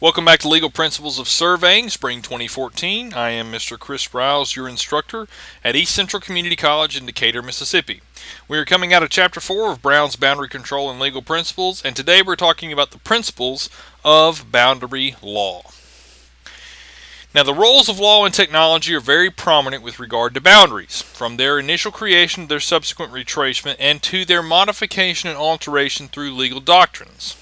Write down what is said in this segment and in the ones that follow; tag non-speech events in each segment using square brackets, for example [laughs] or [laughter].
Welcome back to Legal Principles of Surveying, Spring 2014. I am Mr. Chris Rouse, your instructor at East Central Community College in Decatur, Mississippi. We are coming out of Chapter 4 of Brown's Boundary Control and Legal Principles, and today we're talking about the principles of boundary law. Now, the roles of law and technology are very prominent with regard to boundaries, from their initial creation to their subsequent retracement, and to their modification and alteration through legal doctrines.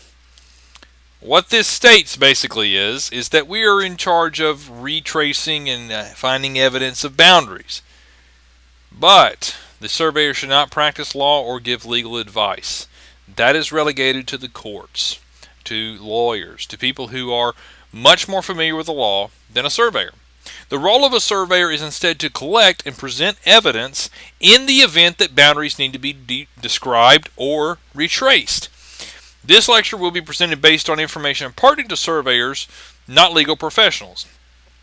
What this states basically is is that we are in charge of retracing and uh, finding evidence of boundaries. But the surveyor should not practice law or give legal advice. That is relegated to the courts, to lawyers, to people who are much more familiar with the law than a surveyor. The role of a surveyor is instead to collect and present evidence in the event that boundaries need to be de described or retraced. This lecture will be presented based on information imparted to surveyors, not legal professionals.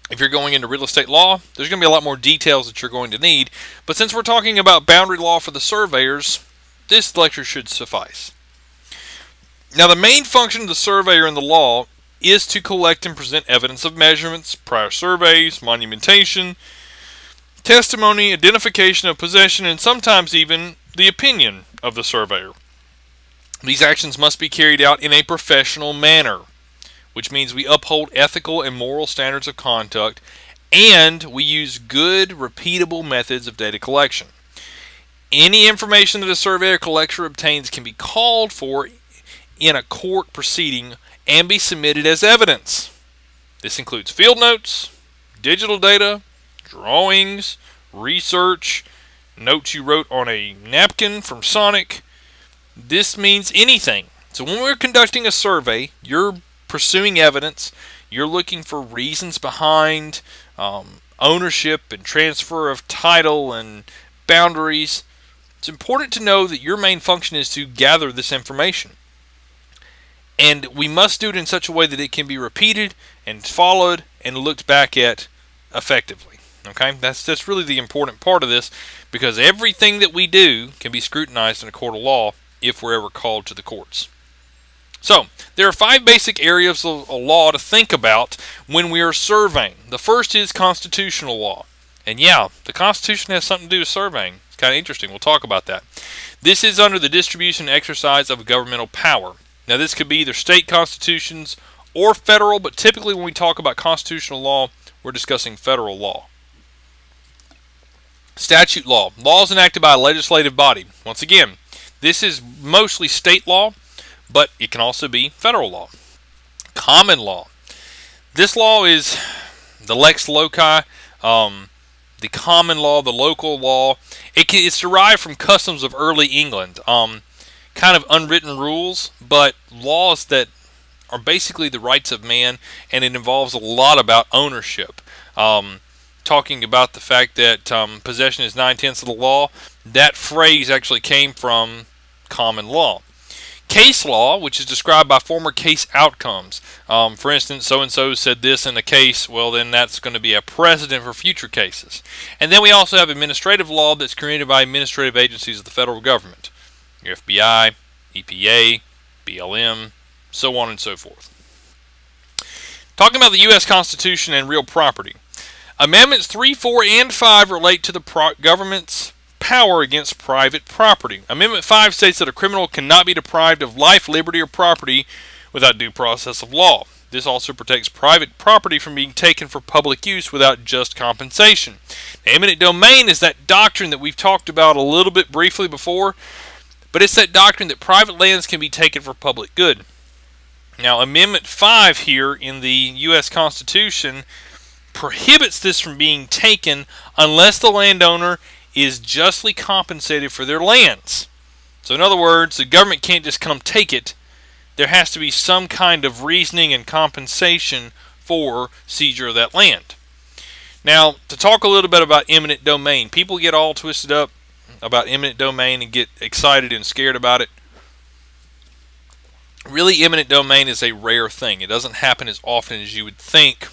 If you're going into real estate law, there's going to be a lot more details that you're going to need, but since we're talking about boundary law for the surveyors, this lecture should suffice. Now the main function of the surveyor in the law is to collect and present evidence of measurements, prior surveys, monumentation, testimony, identification of possession, and sometimes even the opinion of the surveyor. These actions must be carried out in a professional manner, which means we uphold ethical and moral standards of conduct and we use good, repeatable methods of data collection. Any information that a surveyor collector obtains can be called for in a court proceeding and be submitted as evidence. This includes field notes, digital data, drawings, research, notes you wrote on a napkin from Sonic, this means anything. So when we're conducting a survey, you're pursuing evidence, you're looking for reasons behind um, ownership and transfer of title and boundaries. It's important to know that your main function is to gather this information. And we must do it in such a way that it can be repeated and followed and looked back at effectively. Okay, that's that's really the important part of this because everything that we do can be scrutinized in a court of law if we're ever called to the courts. So, there are five basic areas of law to think about when we are surveying. The first is constitutional law. And yeah, the Constitution has something to do with surveying. It's kind of interesting. We'll talk about that. This is under the distribution and exercise of governmental power. Now, this could be either state constitutions or federal, but typically when we talk about constitutional law, we're discussing federal law. Statute law. Laws enacted by a legislative body. Once again, this is mostly state law, but it can also be federal law. Common law. This law is the lex loci, um, the common law, the local law. It can, it's derived from customs of early England, um, kind of unwritten rules, but laws that are basically the rights of man, and it involves a lot about ownership. Um, talking about the fact that um, possession is nine tenths of the law. That phrase actually came from common law. Case law, which is described by former case outcomes. Um, for instance, so and so said this in a case, well, then that's going to be a precedent for future cases. And then we also have administrative law that's created by administrative agencies of the federal government your FBI, EPA, BLM, so on and so forth. Talking about the U.S. Constitution and real property. Amendments 3, 4, and 5 relate to the government's power against private property. Amendment 5 states that a criminal cannot be deprived of life, liberty, or property without due process of law. This also protects private property from being taken for public use without just compensation. Eminent domain is that doctrine that we've talked about a little bit briefly before, but it's that doctrine that private lands can be taken for public good. Now, Amendment 5 here in the U.S. Constitution prohibits this from being taken unless the landowner is justly compensated for their lands. So, in other words, the government can't just come take it. There has to be some kind of reasoning and compensation for seizure of that land. Now, to talk a little bit about eminent domain, people get all twisted up about eminent domain and get excited and scared about it. Really, eminent domain is a rare thing. It doesn't happen as often as you would think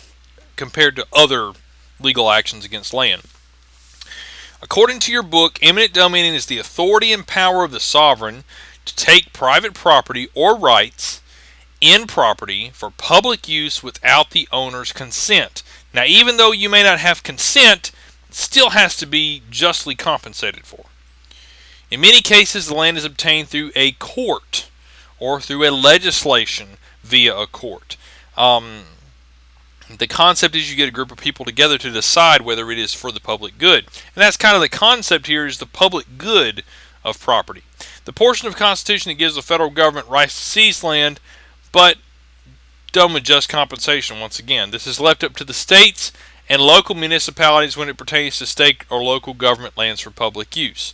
compared to other legal actions against land. According to your book, eminent domain is the authority and power of the sovereign to take private property or rights in property for public use without the owner's consent. Now, even though you may not have consent, it still has to be justly compensated for. In many cases, the land is obtained through a court or through a legislation via a court. Um, the concept is you get a group of people together to decide whether it is for the public good. And that's kind of the concept here is the public good of property. The portion of the Constitution that gives the federal government rights to seize land, but done with just compensation once again. This is left up to the states and local municipalities when it pertains to state or local government lands for public use.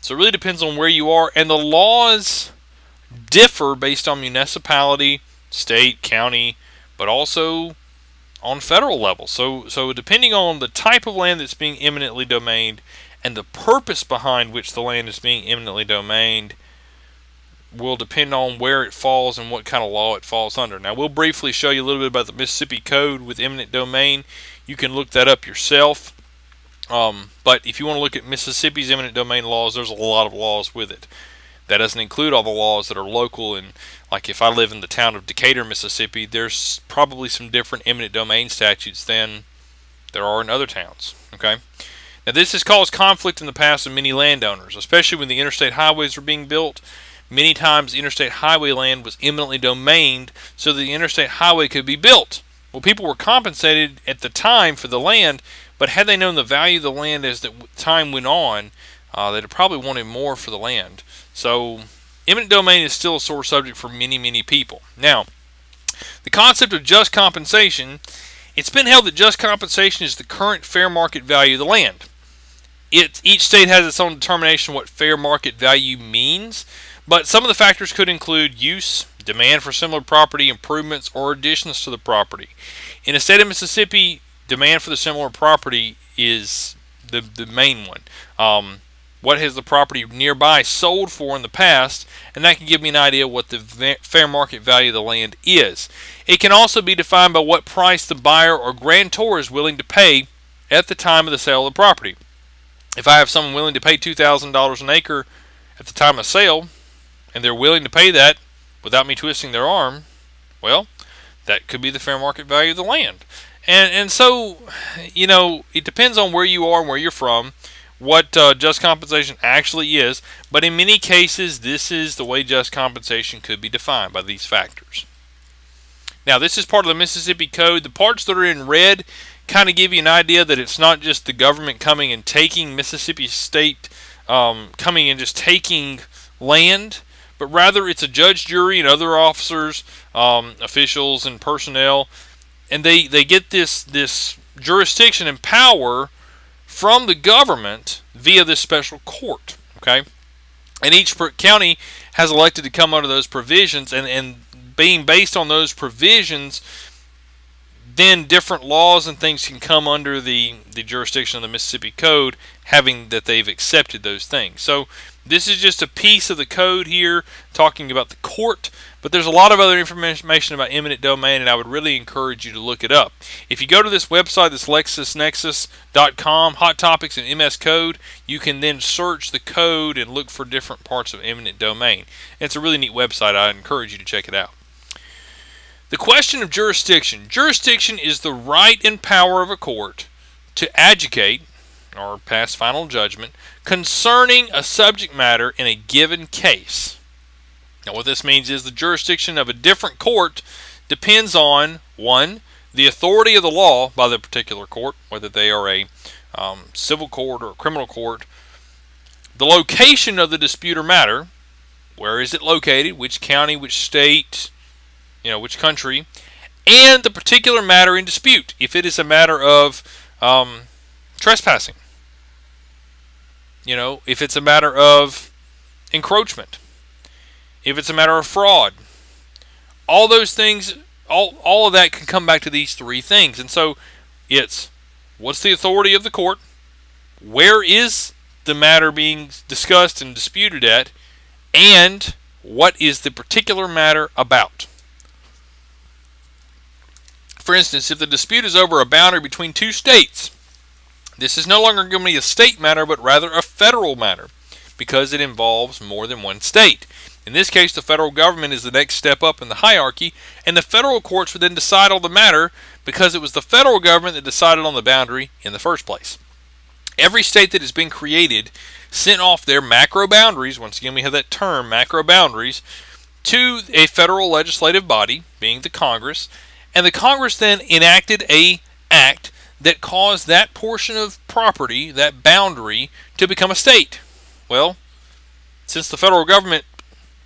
So it really depends on where you are, and the laws differ based on municipality, state, county, but also on federal level. So, so depending on the type of land that's being eminently domained and the purpose behind which the land is being eminently domained will depend on where it falls and what kind of law it falls under. Now, we'll briefly show you a little bit about the Mississippi Code with eminent domain. You can look that up yourself. Um, but if you want to look at Mississippi's eminent domain laws, there's a lot of laws with it. That doesn't include all the laws that are local and like if I live in the town of Decatur, Mississippi, there's probably some different eminent domain statutes than there are in other towns. Okay. Now this has caused conflict in the past of many landowners, especially when the interstate highways were being built. Many times interstate highway land was eminently domained so that the interstate highway could be built. Well, people were compensated at the time for the land, but had they known the value of the land as the time went on, uh, they'd have probably wanted more for the land. So eminent domain is still a sore subject for many, many people. Now, the concept of just compensation, it's been held that just compensation is the current fair market value of the land. It, each state has its own determination what fair market value means, but some of the factors could include use, demand for similar property, improvements, or additions to the property. In the state of Mississippi, demand for the similar property is the, the main one. Um, what has the property nearby sold for in the past, and that can give me an idea what the fair market value of the land is. It can also be defined by what price the buyer or grantor is willing to pay at the time of the sale of the property. If I have someone willing to pay $2,000 an acre at the time of sale, and they're willing to pay that without me twisting their arm, well, that could be the fair market value of the land. And, and so, you know, it depends on where you are and where you're from what uh, just compensation actually is, but in many cases, this is the way just compensation could be defined by these factors. Now, this is part of the Mississippi Code. The parts that are in red kind of give you an idea that it's not just the government coming and taking Mississippi State, um, coming and just taking land, but rather it's a judge, jury, and other officers, um, officials, and personnel, and they, they get this this jurisdiction and power from the government via this special court. Okay, and each county has elected to come under those provisions, and and being based on those provisions, then different laws and things can come under the the jurisdiction of the Mississippi Code, having that they've accepted those things. So this is just a piece of the code here talking about the court, but there's a lot of other information about eminent domain, and I would really encourage you to look it up. If you go to this website, this LexisNexis.com, Hot Topics and MS Code, you can then search the code and look for different parts of eminent domain. It's a really neat website. I encourage you to check it out. The question of jurisdiction. Jurisdiction is the right and power of a court to adjudicate or pass final judgment concerning a subject matter in a given case. Now, what this means is the jurisdiction of a different court depends on one, the authority of the law by the particular court, whether they are a um, civil court or a criminal court, the location of the dispute or matter, where is it located, which county, which state, you know, which country, and the particular matter in dispute. If it is a matter of um, trespassing, you know, if it's a matter of encroachment, if it's a matter of fraud, all those things, all, all of that can come back to these three things. And so it's what's the authority of the court? Where is the matter being discussed and disputed at? And what is the particular matter about? For instance, if the dispute is over a boundary between two states, this is no longer going to be a state matter, but rather a federal matter because it involves more than one state. In this case, the federal government is the next step up in the hierarchy, and the federal courts would then decide on the matter because it was the federal government that decided on the boundary in the first place. Every state that has been created sent off their macro boundaries, once again we have that term, macro boundaries, to a federal legislative body, being the Congress, and the Congress then enacted a act that caused that portion of property, that boundary, to become a state. Well, since the federal government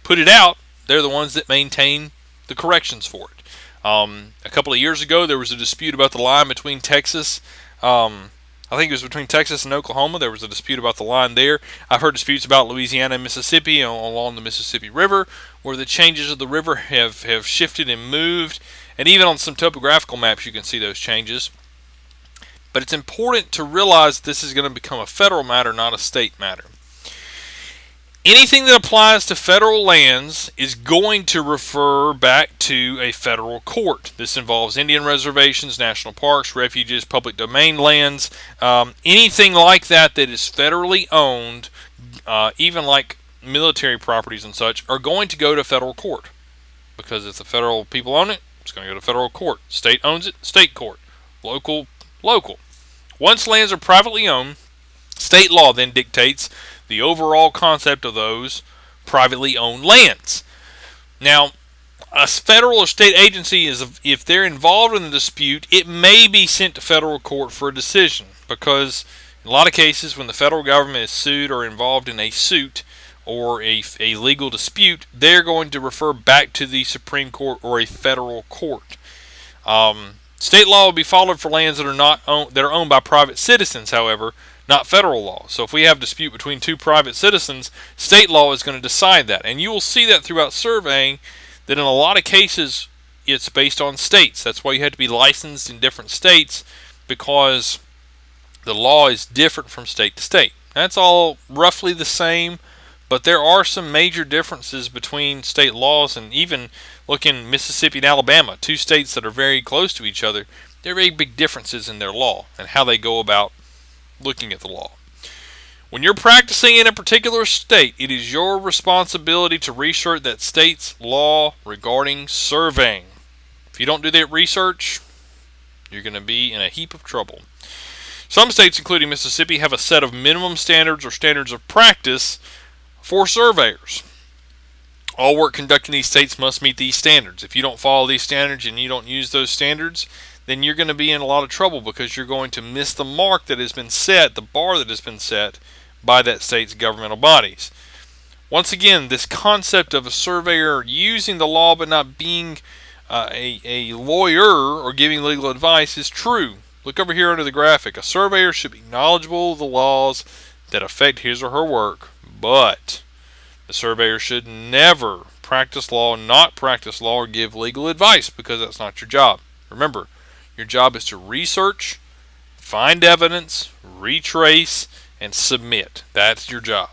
put it out, they're the ones that maintain the corrections for it. Um, a couple of years ago, there was a dispute about the line between Texas. Um, I think it was between Texas and Oklahoma. There was a dispute about the line there. I've heard disputes about Louisiana and Mississippi along the Mississippi River, where the changes of the river have, have shifted and moved. And even on some topographical maps, you can see those changes. But it's important to realize this is going to become a federal matter, not a state matter. Anything that applies to federal lands is going to refer back to a federal court. This involves Indian reservations, national parks, refuges, public domain lands, um, anything like that that is federally owned, uh, even like military properties and such, are going to go to federal court. Because if the federal people own it, it's going to go to federal court. State owns it, state court. Local, local. Once lands are privately owned, state law then dictates the overall concept of those privately owned lands. Now, a federal or state agency is if they're involved in the dispute, it may be sent to federal court for a decision because in a lot of cases when the federal government is sued or involved in a suit or a, a legal dispute, they're going to refer back to the Supreme Court or a federal court. Um, state law will be followed for lands that are not owned, that are owned by private citizens, however, not federal law. So if we have dispute between two private citizens, state law is going to decide that. And you will see that throughout surveying that in a lot of cases it's based on states. That's why you have to be licensed in different states because the law is different from state to state. That's all roughly the same, but there are some major differences between state laws and even look in Mississippi and Alabama, two states that are very close to each other. There are very big differences in their law and how they go about looking at the law. When you're practicing in a particular state, it is your responsibility to research that state's law regarding surveying. If you don't do that research, you're going to be in a heap of trouble. Some states, including Mississippi, have a set of minimum standards or standards of practice for surveyors. All work conducted in these states must meet these standards. If you don't follow these standards and you don't use those standards, then you're going to be in a lot of trouble because you're going to miss the mark that has been set, the bar that has been set by that state's governmental bodies. Once again, this concept of a surveyor using the law but not being uh, a, a lawyer or giving legal advice is true. Look over here under the graphic. A surveyor should be knowledgeable of the laws that affect his or her work, but the surveyor should never practice law, not practice law, or give legal advice because that's not your job. Remember, your job is to research, find evidence, retrace, and submit. That's your job.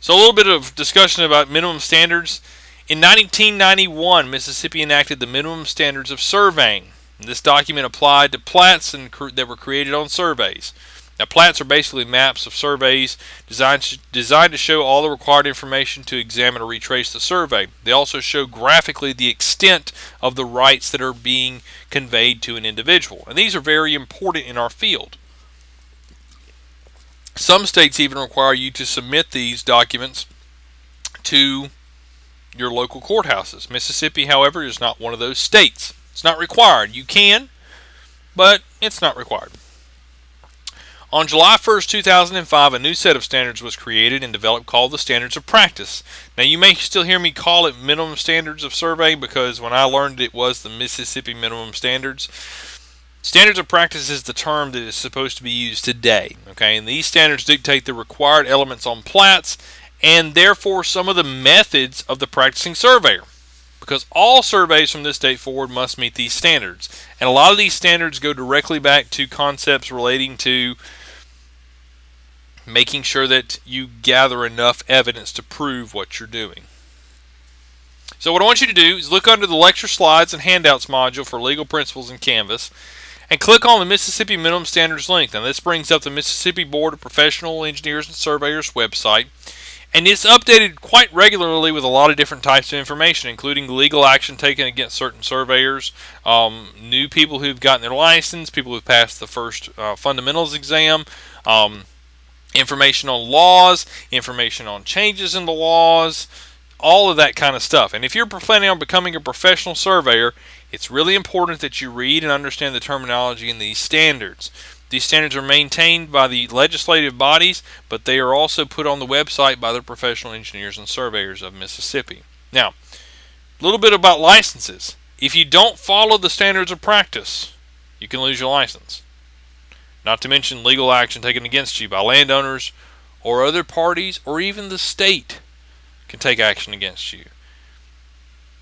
So a little bit of discussion about minimum standards. In 1991, Mississippi enacted the minimum standards of surveying. This document applied to plats and, that were created on surveys. Now, plats are basically maps of surveys designed, designed to show all the required information to examine or retrace the survey. They also show graphically the extent of the rights that are being conveyed to an individual. And these are very important in our field. Some states even require you to submit these documents to your local courthouses. Mississippi, however, is not one of those states. It's not required. You can, but it's not required. On July 1st, 2005, a new set of standards was created and developed called the Standards of Practice. Now, you may still hear me call it Minimum Standards of Survey because when I learned it was the Mississippi Minimum Standards. Standards of Practice is the term that is supposed to be used today. Okay, and these standards dictate the required elements on plats and therefore some of the methods of the practicing surveyor because all surveys from this date forward must meet these standards. And a lot of these standards go directly back to concepts relating to making sure that you gather enough evidence to prove what you're doing. So what I want you to do is look under the lecture slides and handouts module for legal principles in Canvas and click on the Mississippi Minimum Standards link. Now this brings up the Mississippi Board of Professional Engineers and Surveyors website and it's updated quite regularly with a lot of different types of information, including legal action taken against certain surveyors, um, new people who've gotten their license, people who've passed the first uh, fundamentals exam, um, information on laws, information on changes in the laws, all of that kind of stuff. And if you're planning on becoming a professional surveyor, it's really important that you read and understand the terminology in these standards. These standards are maintained by the legislative bodies, but they are also put on the website by the professional engineers and surveyors of Mississippi. Now, a little bit about licenses. If you don't follow the standards of practice, you can lose your license. Not to mention legal action taken against you by landowners or other parties or even the state can take action against you.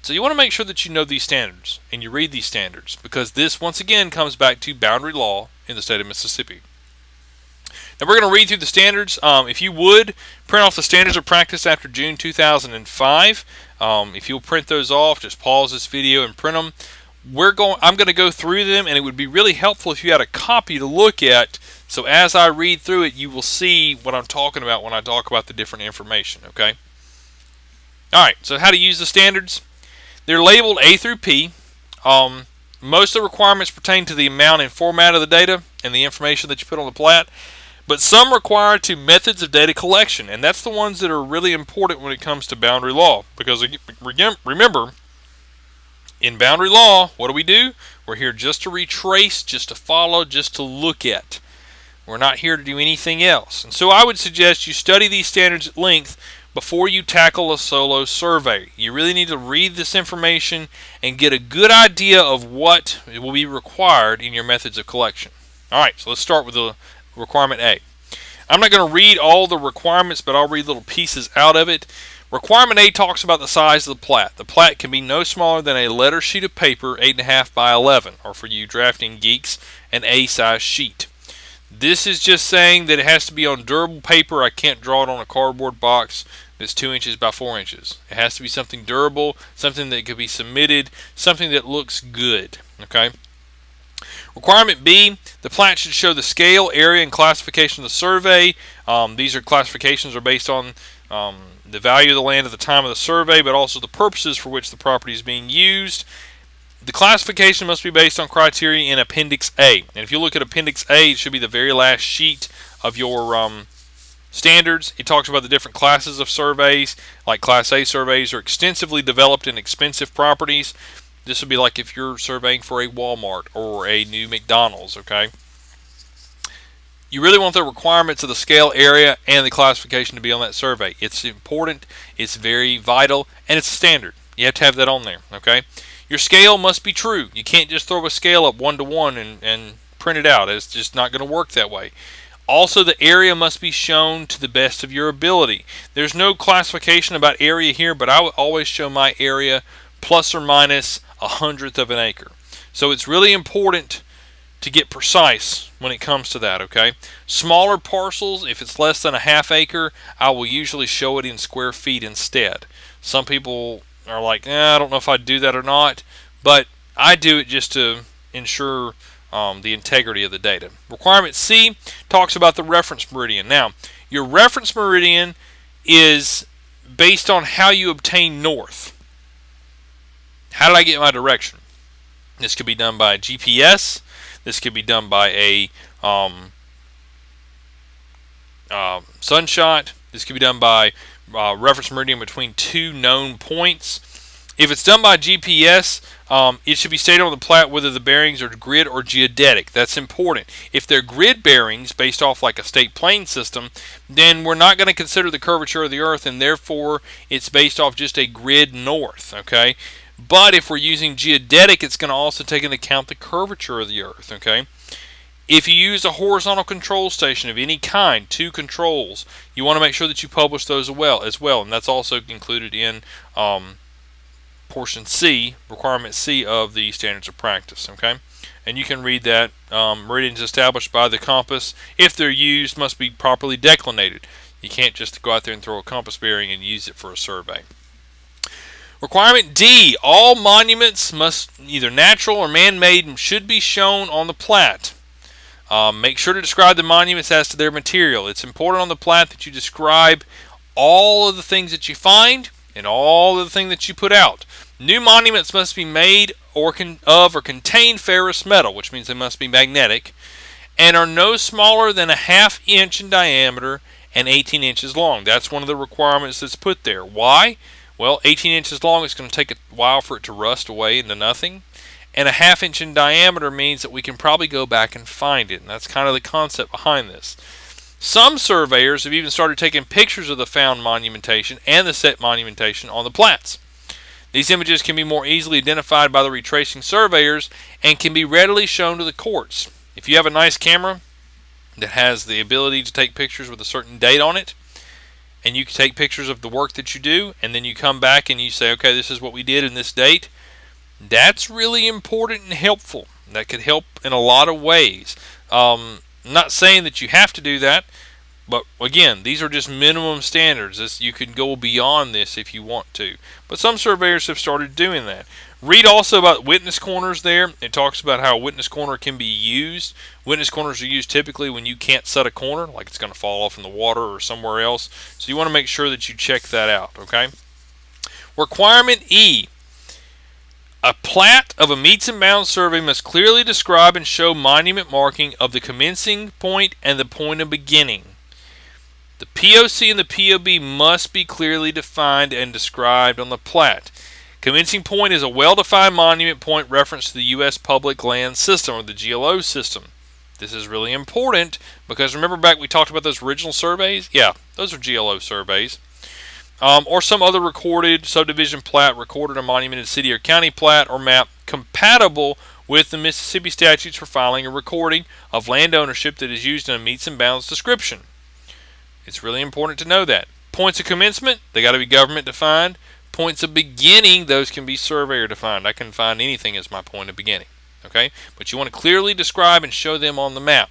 So you want to make sure that you know these standards and you read these standards because this once again comes back to boundary law in the state of Mississippi. Now we're going to read through the standards. Um, if you would, print off the standards of practice after June 2005. Um, if you'll print those off, just pause this video and print them. We're going. I'm going to go through them, and it would be really helpful if you had a copy to look at. So as I read through it, you will see what I'm talking about when I talk about the different information. Okay. All right. So how to use the standards? They're labeled A through P. Um, most of the requirements pertain to the amount and format of the data and the information that you put on the plat, but some require to methods of data collection, and that's the ones that are really important when it comes to boundary law. Because remember, in boundary law, what do we do? We're here just to retrace, just to follow, just to look at. We're not here to do anything else. And so I would suggest you study these standards at length before you tackle a solo survey. You really need to read this information and get a good idea of what will be required in your methods of collection. Alright, so let's start with the requirement A. I'm not going to read all the requirements, but I'll read little pieces out of it. Requirement A talks about the size of the plat. The plat can be no smaller than a letter sheet of paper 8.5 by 11, or for you drafting geeks, an A-size sheet. This is just saying that it has to be on durable paper. I can't draw it on a cardboard box that's 2 inches by 4 inches. It has to be something durable, something that could be submitted, something that looks good. Okay. Requirement B, the plat should show the scale, area, and classification of the survey. Um, these are classifications are based on um, the value of the land at the time of the survey, but also the purposes for which the property is being used. The classification must be based on criteria in Appendix A. And if you look at Appendix A, it should be the very last sheet of your um, standards. It talks about the different classes of surveys, like Class A surveys are extensively developed in expensive properties. This would be like if you're surveying for a Walmart or a new McDonald's, okay? You really want the requirements of the scale area and the classification to be on that survey. It's important, it's very vital, and it's a standard. You have to have that on there, okay? Your scale must be true. You can't just throw a scale up one to one and, and print it out. It's just not going to work that way. Also, the area must be shown to the best of your ability. There's no classification about area here, but I would always show my area plus or minus a hundredth of an acre. So it's really important to get precise when it comes to that, okay? Smaller parcels, if it's less than a half acre, I will usually show it in square feet instead. Some people are like, eh, I don't know if I'd do that or not, but I do it just to ensure um, the integrity of the data. Requirement C talks about the reference meridian. Now, your reference meridian is based on how you obtain north. How did I get my direction? This could be done by GPS. This could be done by a um, uh, sunshot. This could be done by uh, reference meridian between two known points. If it's done by GPS, um, it should be stated on the plat whether the bearings are grid or geodetic. That's important. If they're grid bearings based off like a state plane system, then we're not going to consider the curvature of the earth and therefore it's based off just a grid north, okay? But if we're using geodetic, it's going to also take into account the curvature of the earth, okay? If you use a horizontal control station of any kind, two controls, you want to make sure that you publish those as well, as well and that's also included in um, portion C, requirement C of the standards of practice. Okay, and you can read that um, meridians established by the compass, if they're used, must be properly declinated. You can't just go out there and throw a compass bearing and use it for a survey. Requirement D, all monuments must either natural or man-made should be shown on the plat. Um, make sure to describe the monuments as to their material. It's important on the plat that you describe all of the things that you find and all of the things that you put out. New monuments must be made or of or contain ferrous metal, which means they must be magnetic, and are no smaller than a half inch in diameter and 18 inches long. That's one of the requirements that's put there. Why? Well, 18 inches long, it's going to take a while for it to rust away into nothing. And a half inch in diameter means that we can probably go back and find it. And that's kind of the concept behind this. Some surveyors have even started taking pictures of the found monumentation and the set monumentation on the plats. These images can be more easily identified by the retracing surveyors and can be readily shown to the courts. If you have a nice camera that has the ability to take pictures with a certain date on it, and you can take pictures of the work that you do, and then you come back and you say, okay, this is what we did in this date, that's really important and helpful. That could help in a lot of ways. Um, not saying that you have to do that, but again, these are just minimum standards. This, you can go beyond this if you want to. But some surveyors have started doing that. Read also about witness corners there. It talks about how a witness corner can be used. Witness corners are used typically when you can't set a corner, like it's going to fall off in the water or somewhere else. So you want to make sure that you check that out, okay? Requirement E. A plat of a metes and bounds survey must clearly describe and show monument marking of the commencing point and the point of beginning. The POC and the POB must be clearly defined and described on the plat. Commencing point is a well-defined monument point reference to the U.S. Public Land System, or the GLO system. This is really important because remember back we talked about those original surveys? Yeah, those are GLO surveys. Um, or some other recorded subdivision plat, recorded or monumented city or county plat or map compatible with the Mississippi statutes for filing a recording of land ownership that is used in a metes and bounds description. It's really important to know that. Points of commencement, they got to be government defined. Points of beginning, those can be surveyor defined. I can find anything as my point of beginning. Okay? But you want to clearly describe and show them on the map.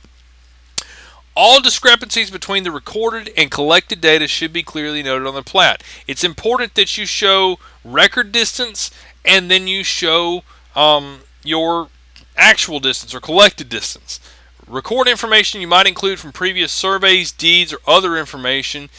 All discrepancies between the recorded and collected data should be clearly noted on the plat. It's important that you show record distance and then you show um, your actual distance or collected distance. Record information you might include from previous surveys, deeds, or other information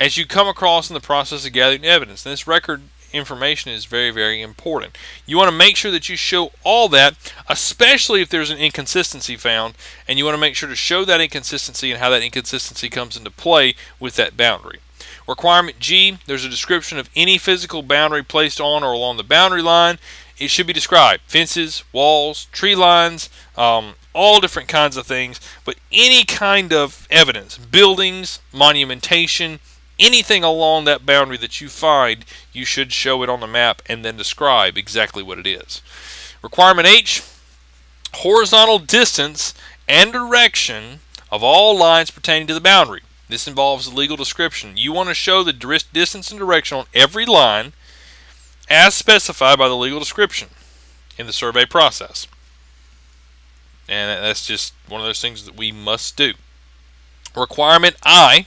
as you come across in the process of gathering evidence. And this record information is very, very important. You want to make sure that you show all that, especially if there's an inconsistency found, and you want to make sure to show that inconsistency and how that inconsistency comes into play with that boundary. Requirement G, there's a description of any physical boundary placed on or along the boundary line. It should be described. Fences, walls, tree lines, um, all different kinds of things, but any kind of evidence, buildings, monumentation, anything along that boundary that you find, you should show it on the map and then describe exactly what it is. Requirement H, horizontal distance and direction of all lines pertaining to the boundary. This involves the legal description. You want to show the distance and direction on every line as specified by the legal description in the survey process. And that's just one of those things that we must do. Requirement I,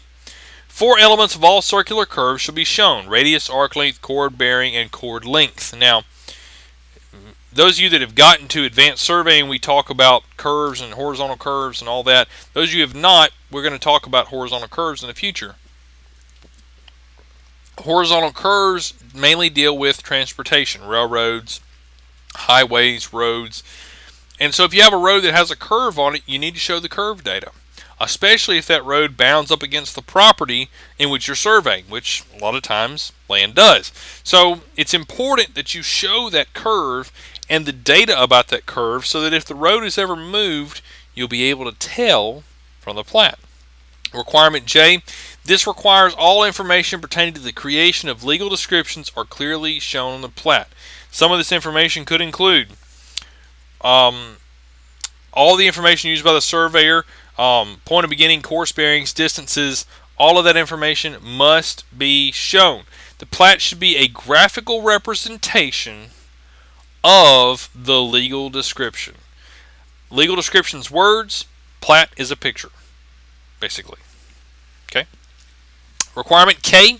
Four elements of all circular curves should be shown. Radius, arc length, chord bearing, and chord length. Now, those of you that have gotten to advanced surveying, we talk about curves and horizontal curves and all that. Those of you have not, we're going to talk about horizontal curves in the future. Horizontal curves mainly deal with transportation, railroads, highways, roads. And so if you have a road that has a curve on it, you need to show the curve data especially if that road bounds up against the property in which you're surveying, which a lot of times land does. So it's important that you show that curve and the data about that curve so that if the road is ever moved, you'll be able to tell from the plat. Requirement J, this requires all information pertaining to the creation of legal descriptions are clearly shown on the plat. Some of this information could include um, all the information used by the surveyor um, point of beginning, course bearings, distances, all of that information must be shown. The plat should be a graphical representation of the legal description. Legal description's words, plat is a picture, basically. Okay. Requirement K,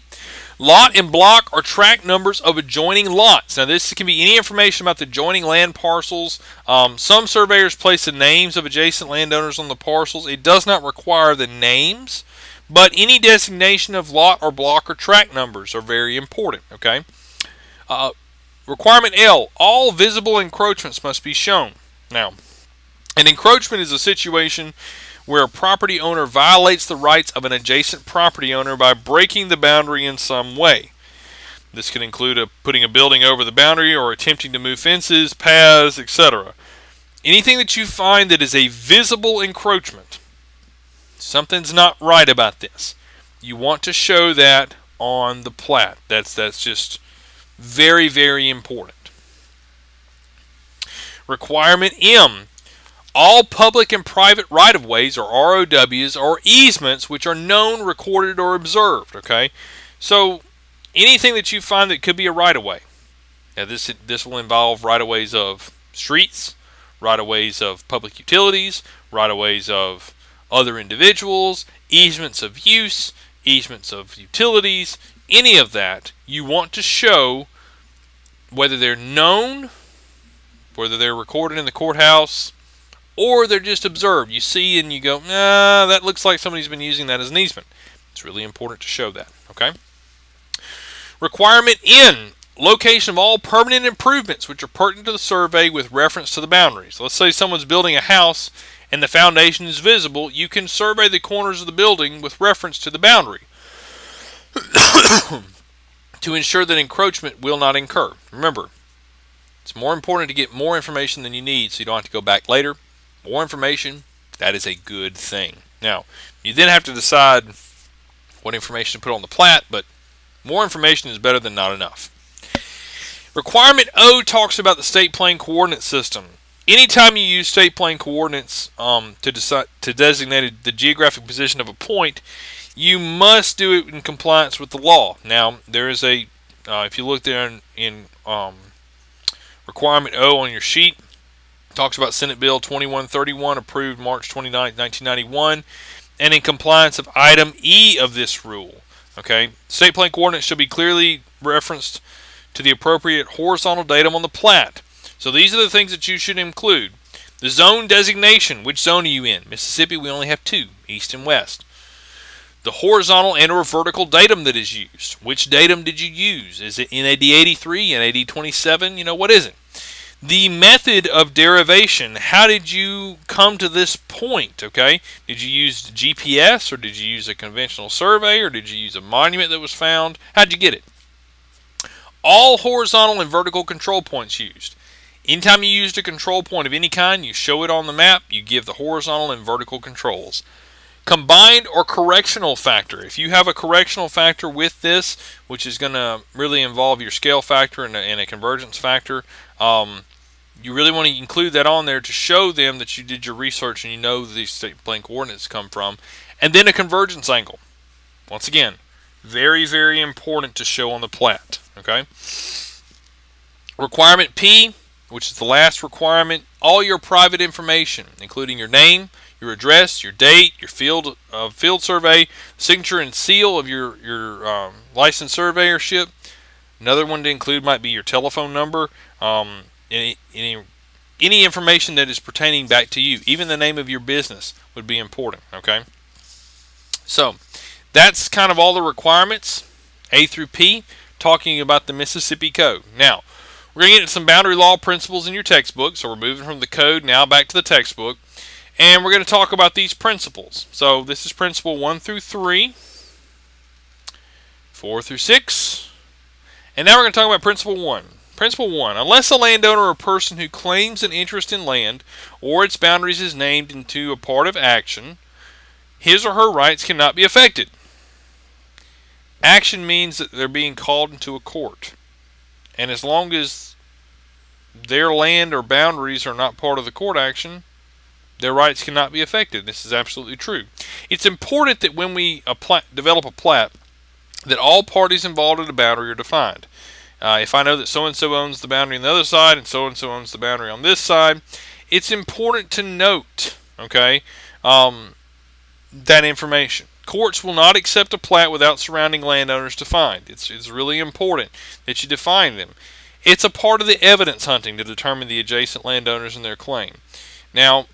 lot and block or tract numbers of adjoining lots. Now this can be any information about the adjoining land parcels. Um, some surveyors place the names of adjacent landowners on the parcels. It does not require the names, But any designation of lot or block or tract numbers are very important, okay? Uh, requirement L, all visible encroachments must be shown. Now, an encroachment is a situation where a property owner violates the rights of an adjacent property owner by breaking the boundary in some way. This can include a, putting a building over the boundary or attempting to move fences, paths, etc. Anything that you find that is a visible encroachment, something's not right about this. You want to show that on the plat. That's that's just very very important. Requirement M. All public and private right-of-ways or ROWs or easements which are known, recorded, or observed. Okay, so anything that you find that could be a right-of-way. Now this this will involve right-of-ways of streets, right-of-ways of public utilities, right-of-ways of other individuals, easements of use, easements of utilities, any of that, you want to show whether they're known, whether they're recorded in the courthouse, or they're just observed. You see and you go, nah, that looks like somebody's been using that as an easement. It's really important to show that, okay? Requirement N, location of all permanent improvements which are pertinent to the survey with reference to the boundaries. Let's say someone's building a house and the foundation is visible, you can survey the corners of the building with reference to the boundary [coughs] to ensure that encroachment will not incur. Remember, it's more important to get more information than you need so you don't have to go back later. More information, that is a good thing. Now, you then have to decide what information to put on the plat, but more information is better than not enough. Requirement O talks about the state plane coordinate system. Anytime you use state plane coordinates um, to, decide, to designate the geographic position of a point, you must do it in compliance with the law. Now, there is a, uh, if you look there in, in um, requirement O on your sheet, talks about Senate Bill 2131, approved March 29, 1991, and in compliance of item E of this rule. Okay, state plane coordinates should be clearly referenced to the appropriate horizontal datum on the plat. So these are the things that you should include. The zone designation, which zone are you in? Mississippi, we only have two, east and west. The horizontal and or vertical datum that is used. Which datum did you use? Is it NAD 83, NAD 27? You know, what is it? The method of derivation, how did you come to this point, okay? Did you use GPS or did you use a conventional survey or did you use a monument that was found? How'd you get it? All horizontal and vertical control points used. Anytime you use a control point of any kind, you show it on the map, you give the horizontal and vertical controls. Combined or correctional factor. If you have a correctional factor with this, which is going to really involve your scale factor and a, and a convergence factor, um, you really want to include that on there to show them that you did your research and you know these state plane coordinates come from. And then a convergence angle. Once again, very, very important to show on the plat. Okay. Requirement P which is the last requirement, all your private information, including your name, your address, your date, your field uh, field survey, signature and seal of your your um, surveyorship. Another one to include might be your telephone number, um, any any information that is pertaining back to you, even the name of your business would be important. Okay, so that's kind of all the requirements, A through P, talking about the Mississippi Code. Now. We're going to get into some boundary law principles in your textbook. So we're moving from the code now back to the textbook. And we're going to talk about these principles. So this is principle 1 through 3, 4 through 6. And now we're going to talk about principle 1. Principle 1. Unless a landowner or person who claims an interest in land or its boundaries is named into a part of action, his or her rights cannot be affected. Action means that they're being called into a court. And as long as their land or boundaries are not part of the court action, their rights cannot be affected. This is absolutely true. It's important that when we apply, develop a plat, that all parties involved in the boundary are defined. Uh, if I know that so-and-so owns the boundary on the other side and so-and-so owns the boundary on this side, it's important to note, okay, um, that information. Courts will not accept a plat without surrounding landowners defined. It's, it's really important that you define them. It's a part of the evidence hunting to determine the adjacent landowners and their claim. Now,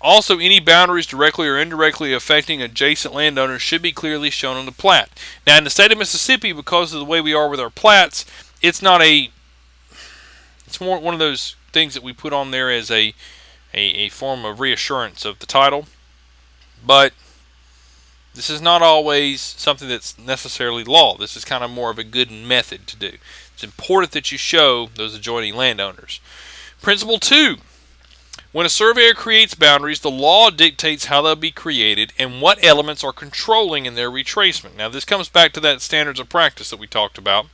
Also, any boundaries directly or indirectly affecting adjacent landowners should be clearly shown on the plat. Now, in the state of Mississippi, because of the way we are with our plats, it's not a. It's more one of those things that we put on there as a, a, a form of reassurance of the title. But this is not always something that's necessarily law. This is kind of more of a good method to do. It's important that you show those adjoining landowners. Principle two when a surveyor creates boundaries, the law dictates how they'll be created and what elements are controlling in their retracement. Now, this comes back to that standards of practice that we talked about.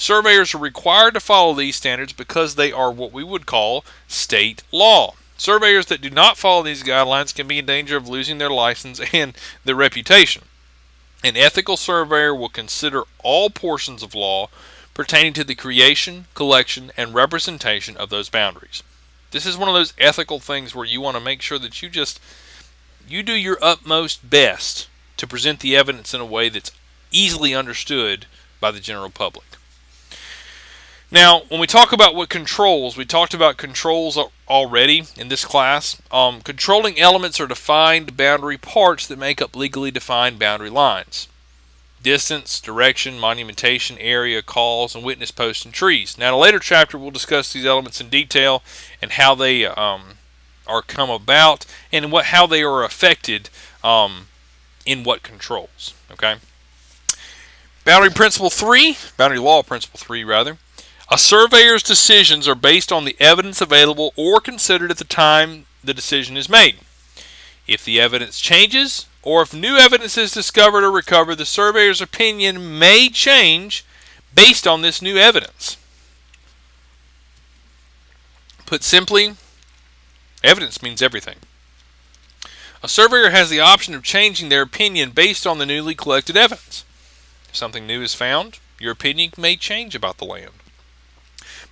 Surveyors are required to follow these standards because they are what we would call state law. Surveyors that do not follow these guidelines can be in danger of losing their license [laughs] and their reputation. An ethical surveyor will consider all portions of law pertaining to the creation, collection, and representation of those boundaries. This is one of those ethical things where you want to make sure that you just you do your utmost best to present the evidence in a way that's easily understood by the general public. Now, when we talk about what controls, we talked about controls already in this class. Um, controlling elements are defined boundary parts that make up legally defined boundary lines distance, direction, monumentation, area, calls, and witness posts and trees. Now, in a later chapter, we'll discuss these elements in detail and how they um, are come about and what how they are affected um, in what controls. Okay. Boundary principle three, boundary law principle three, rather. A surveyor's decisions are based on the evidence available or considered at the time the decision is made. If the evidence changes, or if new evidence is discovered or recovered, the surveyor's opinion may change based on this new evidence. Put simply, evidence means everything. A surveyor has the option of changing their opinion based on the newly collected evidence. If something new is found, your opinion may change about the land.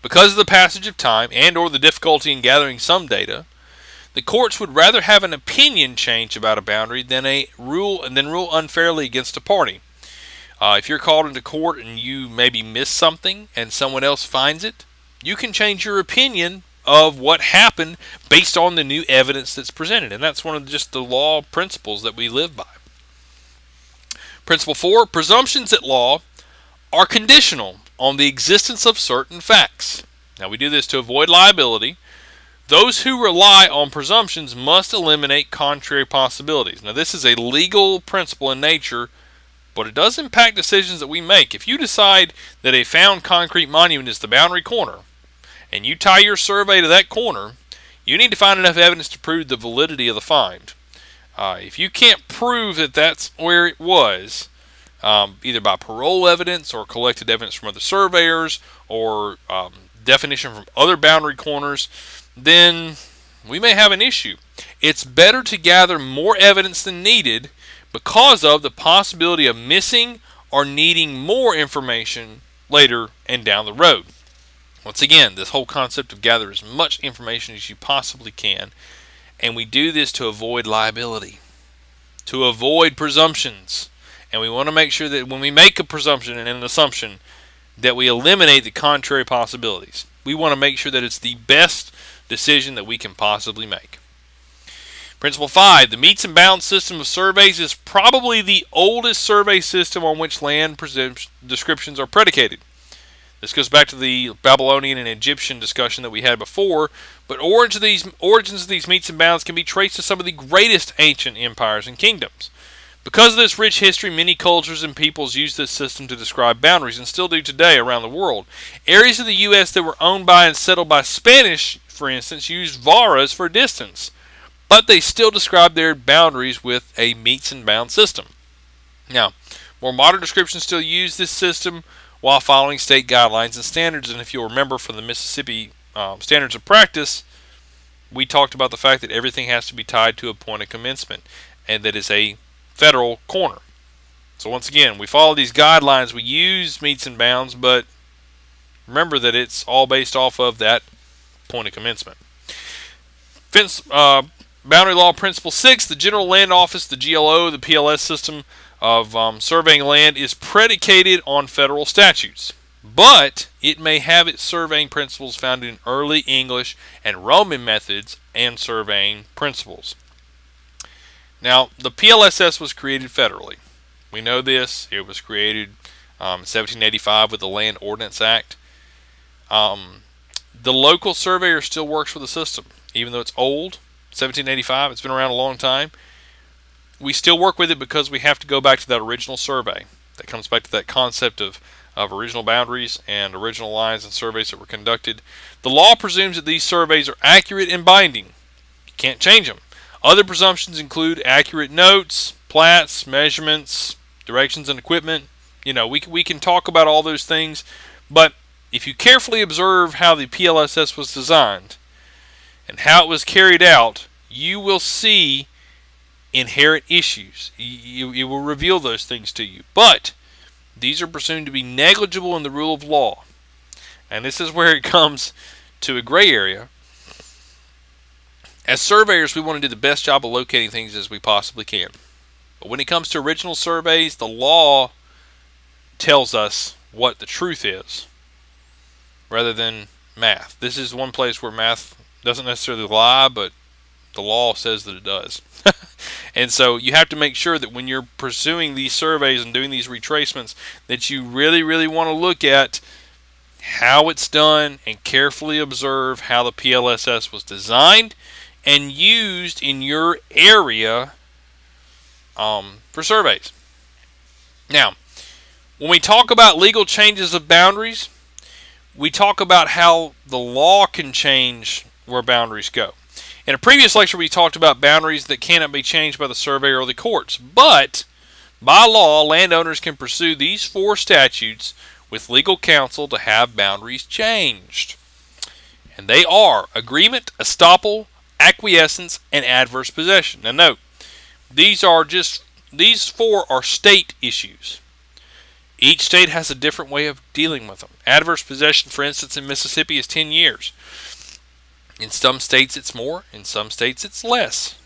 Because of the passage of time and or the difficulty in gathering some data, the courts would rather have an opinion change about a boundary than a rule and then rule unfairly against a party. Uh, if you're called into court and you maybe miss something and someone else finds it, you can change your opinion of what happened based on the new evidence that's presented. And that's one of just the law principles that we live by. Principle four presumptions at law are conditional on the existence of certain facts. Now, we do this to avoid liability those who rely on presumptions must eliminate contrary possibilities. Now, this is a legal principle in nature, but it does impact decisions that we make. If you decide that a found concrete monument is the boundary corner, and you tie your survey to that corner, you need to find enough evidence to prove the validity of the find. Uh, if you can't prove that that's where it was, um, either by parol evidence or collected evidence from other surveyors or um, definition from other boundary corners, then we may have an issue. It's better to gather more evidence than needed because of the possibility of missing or needing more information later and down the road. Once again, this whole concept of gather as much information as you possibly can, and we do this to avoid liability, to avoid presumptions. And we want to make sure that when we make a presumption and an assumption, that we eliminate the contrary possibilities. We want to make sure that it's the best decision that we can possibly make. Principle 5. The metes and bounds system of surveys is probably the oldest survey system on which land descriptions are predicated. This goes back to the Babylonian and Egyptian discussion that we had before, but origins of these, origins of these metes and bounds can be traced to some of the greatest ancient empires and kingdoms. Because of this rich history, many cultures and peoples use this system to describe boundaries and still do today around the world. Areas of the U.S. that were owned by and settled by Spanish for instance, used varas for distance, but they still describe their boundaries with a metes and bounds system. Now, more modern descriptions still use this system while following state guidelines and standards. And if you'll remember from the Mississippi um, Standards of Practice, we talked about the fact that everything has to be tied to a point of commencement, and that is a federal corner. So once again, we follow these guidelines, we use metes and bounds, but remember that it's all based off of that point of commencement. Fence, uh, boundary law principle six: the General Land Office, the GLO, the PLS system of um, surveying land is predicated on federal statutes, but it may have its surveying principles found in early English and Roman methods and surveying principles. Now, the PLSS was created federally. We know this. It was created um, 1785 with the Land Ordinance Act. Um, the local surveyor still works for the system, even though it's old, 1785. It's been around a long time. We still work with it because we have to go back to that original survey. That comes back to that concept of of original boundaries and original lines and surveys that were conducted. The law presumes that these surveys are accurate and binding. You can't change them. Other presumptions include accurate notes, plats, measurements, directions and equipment. You know, we, we can talk about all those things, but if you carefully observe how the PLSS was designed and how it was carried out, you will see inherent issues. You, it will reveal those things to you. But these are presumed to be negligible in the rule of law. And this is where it comes to a gray area. As surveyors, we want to do the best job of locating things as we possibly can. But when it comes to original surveys, the law tells us what the truth is rather than math. This is one place where math doesn't necessarily lie, but the law says that it does. [laughs] and so you have to make sure that when you're pursuing these surveys and doing these retracements that you really really want to look at how it's done and carefully observe how the PLSS was designed and used in your area um, for surveys. Now, when we talk about legal changes of boundaries, we talk about how the law can change where boundaries go. In a previous lecture, we talked about boundaries that cannot be changed by the surveyor or the courts, but by law, landowners can pursue these four statutes with legal counsel to have boundaries changed. And they are agreement, estoppel, acquiescence, and adverse possession. Now note, these are just these four are state issues. Each state has a different way of dealing with them. Adverse possession, for instance, in Mississippi is 10 years. In some states it's more, in some states it's less.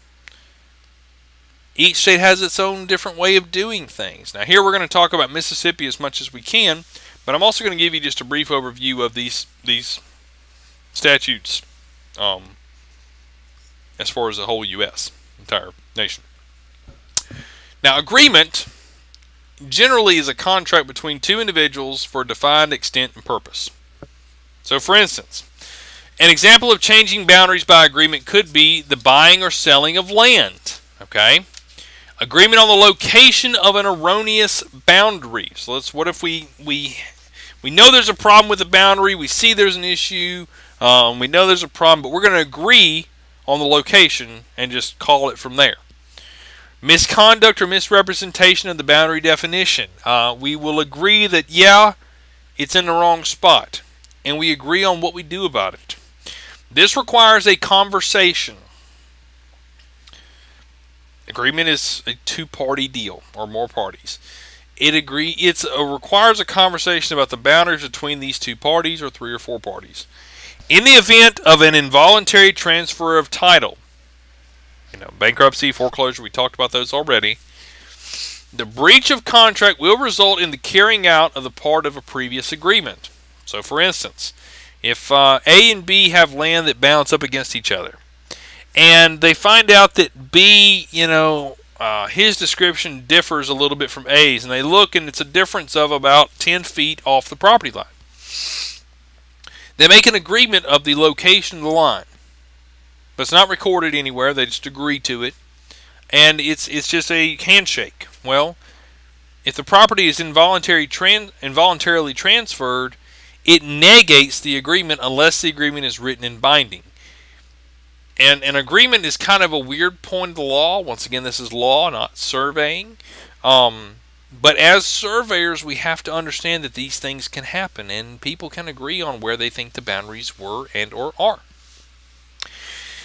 Each state has its own different way of doing things. Now here we're going to talk about Mississippi as much as we can, but I'm also going to give you just a brief overview of these these statutes um, as far as the whole U.S., entire nation. Now agreement generally is a contract between two individuals for a defined extent and purpose. So for instance, an example of changing boundaries by agreement could be the buying or selling of land. Okay? Agreement on the location of an erroneous boundary. So let's what if we we we know there's a problem with the boundary, we see there's an issue, um, we know there's a problem, but we're going to agree on the location and just call it from there. Misconduct or misrepresentation of the boundary definition. Uh, we will agree that, yeah, it's in the wrong spot, and we agree on what we do about it. This requires a conversation. Agreement is a two-party deal or more parties. It agree it's a, requires a conversation about the boundaries between these two parties or three or four parties. In the event of an involuntary transfer of title, you know, bankruptcy, foreclosure, we talked about those already. The breach of contract will result in the carrying out of the part of a previous agreement. So, for instance, if uh, A and B have land that balance up against each other, and they find out that B, you know, uh, his description differs a little bit from A's, and they look and it's a difference of about 10 feet off the property line. They make an agreement of the location of the line, but it's not recorded anywhere. They just agree to it, and it's it's just a handshake. Well, if the property is involuntary involuntarily transferred, it negates the agreement unless the agreement is written in binding. And an agreement is kind of a weird point of the law. Once again, this is law, not surveying. Um, but as surveyors, we have to understand that these things can happen, and people can agree on where they think the boundaries were and or are.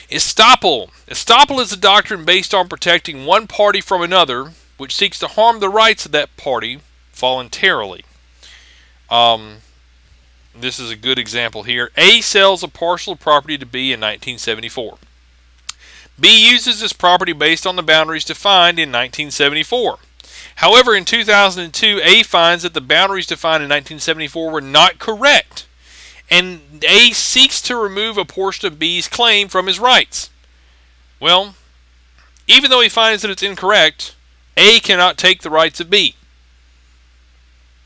Estoppel. Estoppel is a doctrine based on protecting one party from another, which seeks to harm the rights of that party voluntarily. Um, this is a good example here. A sells a parcel of property to B in 1974. B uses this property based on the boundaries defined in 1974. However, in 2002, A finds that the boundaries defined in 1974 were not correct, and A seeks to remove a portion of B's claim from his rights. Well, even though he finds that it's incorrect, A cannot take the rights of B.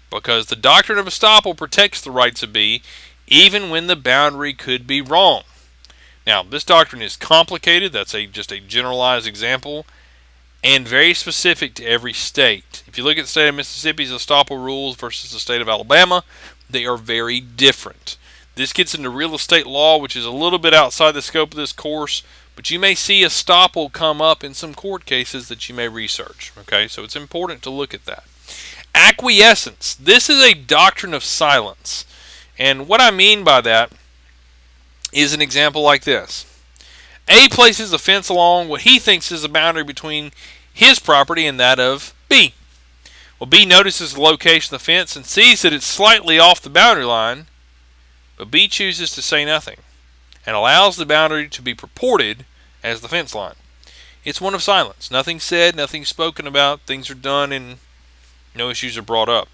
Because the doctrine of estoppel protects the rights of B even when the boundary could be wrong. Now, this doctrine is complicated. That's a just a generalized example and very specific to every state. If you look at the state of Mississippi's estoppel rules versus the state of Alabama, they are very different. This gets into real estate law, which is a little bit outside the scope of this course, but you may see estoppel come up in some court cases that you may research. Okay, so it's important to look at that. Acquiescence. This is a doctrine of silence. And what I mean by that is an example like this. A places a fence along what he thinks is a boundary between his property and that of B. Well, B notices the location of the fence and sees that it's slightly off the boundary line, but B chooses to say nothing and allows the boundary to be purported as the fence line. It's one of silence. Nothing said, nothing spoken about, things are done, and no issues are brought up.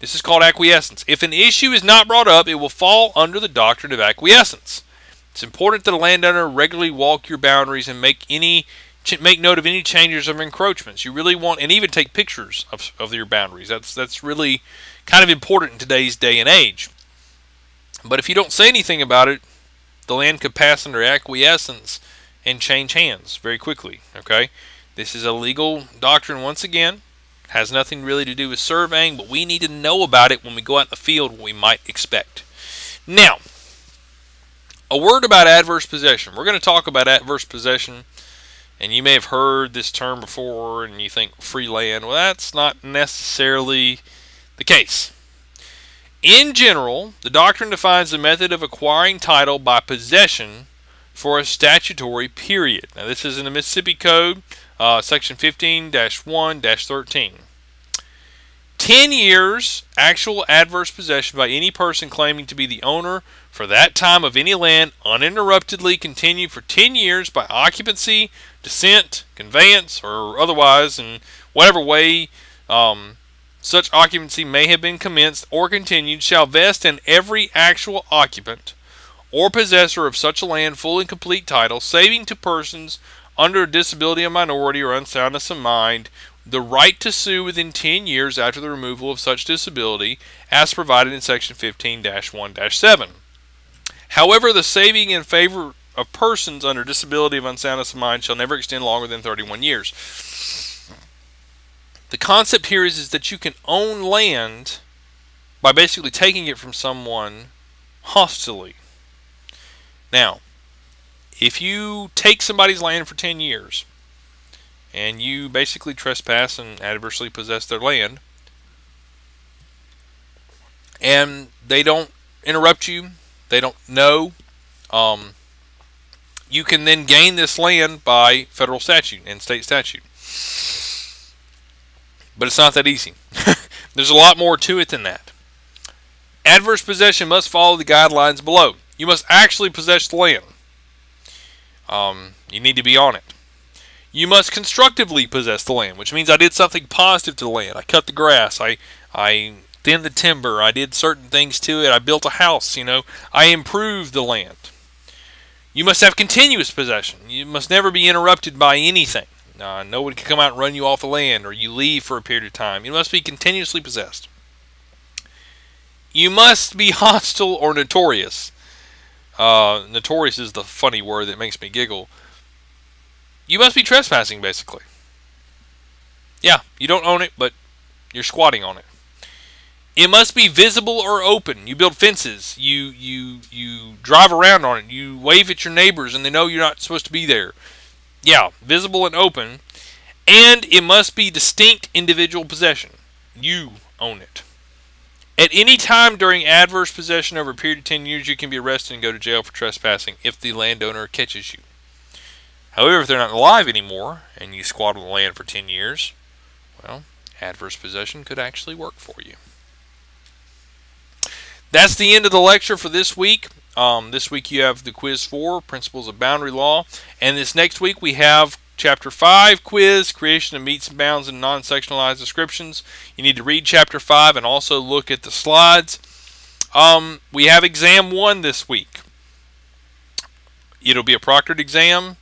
This is called acquiescence. If an issue is not brought up, it will fall under the doctrine of acquiescence. It's important that a landowner regularly walk your boundaries and make any make note of any changes or encroachments. You really want, and even take pictures of, of your boundaries. That's that's really kind of important in today's day and age. But if you don't say anything about it, the land could pass under acquiescence and change hands very quickly. Okay, this is a legal doctrine once again. Has nothing really to do with surveying, but we need to know about it when we go out in the field what we might expect. Now, a word about adverse possession. We're going to talk about adverse possession, and you may have heard this term before and you think free land. Well, that's not necessarily the case. In general, the doctrine defines the method of acquiring title by possession for a statutory period. Now, this is in the Mississippi Code, uh, section 15 1 13. 10 years actual adverse possession by any person claiming to be the owner for that time of any land uninterruptedly continued for 10 years by occupancy, descent, conveyance, or otherwise, in whatever way um, such occupancy may have been commenced or continued, shall vest in every actual occupant or possessor of such a land full and complete title, saving to persons under disability of minority or unsoundness of mind the right to sue within 10 years after the removal of such disability as provided in section 15-1-7. However, the saving in favor of persons under disability of unsoundness of mind shall never extend longer than 31 years. The concept here is, is that you can own land by basically taking it from someone hostilely. Now, if you take somebody's land for 10 years and you basically trespass and adversely possess their land and they don't interrupt you, they don't know, um, you can then gain this land by federal statute and state statute. But it's not that easy. [laughs] There's a lot more to it than that. Adverse possession must follow the guidelines below. You must actually possess the land. Um, you need to be on it. You must constructively possess the land, which means I did something positive to the land. I cut the grass. I I thinned the timber. I did certain things to it. I built a house. You know, I improved the land. You must have continuous possession. You must never be interrupted by anything. Uh, no one can come out and run you off the land, or you leave for a period of time. You must be continuously possessed. You must be [laughs] hostile or notorious. Uh, notorious is the funny word that makes me giggle. You must be trespassing, basically. Yeah, you don't own it, but you're squatting on it. It must be visible or open. You build fences. You you you drive around on it. You wave at your neighbors, and they know you're not supposed to be there. Yeah, visible and open. And it must be distinct individual possession. You own it. At any time during adverse possession over a period of 10 years, you can be arrested and go to jail for trespassing if the landowner catches you. However, if they're not alive anymore and you squat on the land for 10 years, well, adverse possession could actually work for you. That's the end of the lecture for this week. Um, this week you have the quiz 4, Principles of Boundary Law. And this next week we have Chapter 5 quiz, creation of Metes and bounds and non-sectionalized descriptions. You need to read Chapter 5 and also look at the slides. Um, we have exam 1 this week. It'll be a proctored exam,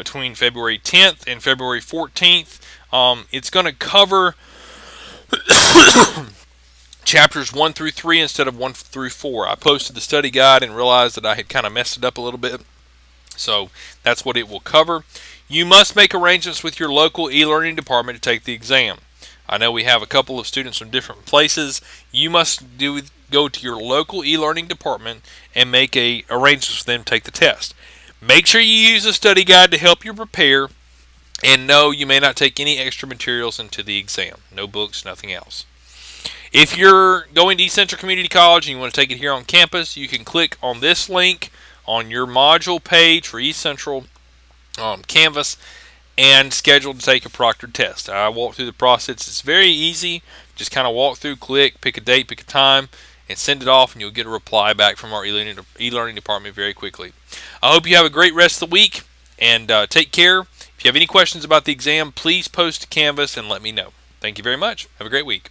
between February 10th and February 14th. Um, it's going to cover [coughs] chapters 1 through 3 instead of 1 through 4. I posted the study guide and realized that I had kind of messed it up a little bit. So that's what it will cover. You must make arrangements with your local e-learning department to take the exam. I know we have a couple of students from different places. You must do go to your local e-learning department and make a arrangements with them to take the test. Make sure you use a study guide to help you prepare. And no, you may not take any extra materials into the exam. No books, nothing else. If you're going to East Central Community College and you want to take it here on campus, you can click on this link on your module page for East Central um, Canvas and schedule to take a proctored test. I walk through the process. It's very easy. Just kind of walk through, click, pick a date, pick a time, and send it off, and you'll get a reply back from our e-learning department very quickly. I hope you have a great rest of the week, and uh, take care. If you have any questions about the exam, please post to Canvas and let me know. Thank you very much. Have a great week.